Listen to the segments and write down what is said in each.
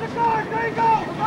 Central.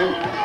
Aaron.